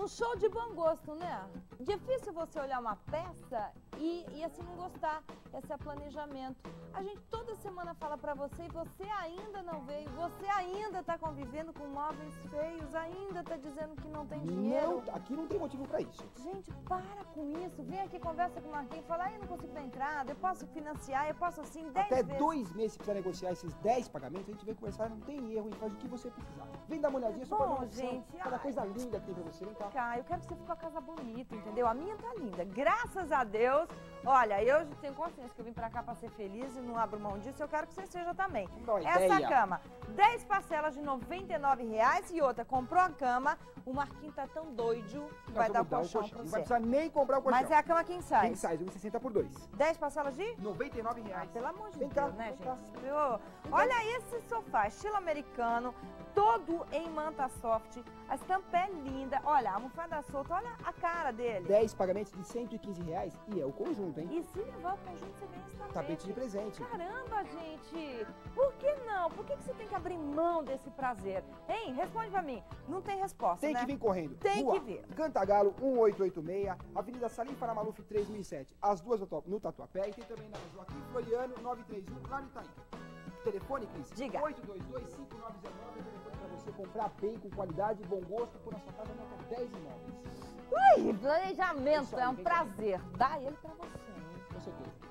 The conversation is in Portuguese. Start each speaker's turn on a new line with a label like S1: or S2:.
S1: Um show de bom gosto, né? Difícil você olhar uma peça e, e assim não gostar. Esse é planejamento. A gente toda semana fala pra você e você ainda não veio. Você ainda tá convivendo com móveis feios, ainda tá dizendo que não tem dinheiro.
S2: Não, aqui não tem motivo pra isso.
S1: Gente, para com isso. Vem aqui, conversa com o Marquinhos, fala, aí eu não consigo dar entrada, eu posso financiar, eu posso assim, 10
S2: Até
S1: vezes.
S2: dois meses, se precisar negociar esses 10 pagamentos, a gente vem conversar, não tem erro, a gente faz o que você precisar. Vem dar uma olhadinha só pra
S1: Bom,
S2: ver uma opção,
S1: gente, ai.
S2: coisa linda que tem pra você, vem cá.
S1: Cá, eu quero que você fique com a casa bonita, entendeu? A minha tá linda. Graças a Deus. Olha, eu tenho consciência que eu vim pra cá pra ser feliz e não abro mão disso. Eu quero que você seja também.
S2: Boa
S1: Essa
S2: ideia.
S1: cama, 10 parcelas de 99 reais e outra, comprou a cama, o Marquinhos tá tão doido que vai dar o colchão
S2: Não
S1: pra
S2: vai
S1: você.
S2: precisar nem comprar o colchão.
S1: Mas é a cama quem sai?
S2: size, 1,60 por 2.
S1: 10 parcelas de?
S2: 99
S1: Ah,
S2: reais.
S1: pelo amor de
S2: Vem
S1: Deus,
S2: cá,
S1: né,
S2: vem
S1: gente?
S2: cá.
S1: Olha esse sofá, estilo americano, todo em manta soft. A estampa é linda. Olha, a almofada solta, olha a cara dele.
S2: 10 pagamentos de 115 reais e é o conjunto, hein?
S1: E se levar o conjunto, você ganha esse tapete.
S2: Tapete de presente.
S1: Caramba, gente! Por que não? Por que, que você tem que abrir mão desse prazer? Hein? Responde pra mim. Não tem resposta,
S2: Tem
S1: né?
S2: que vir correndo.
S1: Tem
S2: Rua
S1: que vir.
S2: Cantagalo 1886, Avenida Salim Paramaluf 3007. As duas no Tatu- no Tatuapé e tem também na Joaquim Floriano 931 lá no Itaim. Telefone, Cris?
S1: Diga.
S2: 822-5909 é o telefone pra você comprar bem, com qualidade e bom gosto por na sua casa nota 10 imóveis.
S1: Planejamento, é um prazer. Dá ele pra você. Com certeza.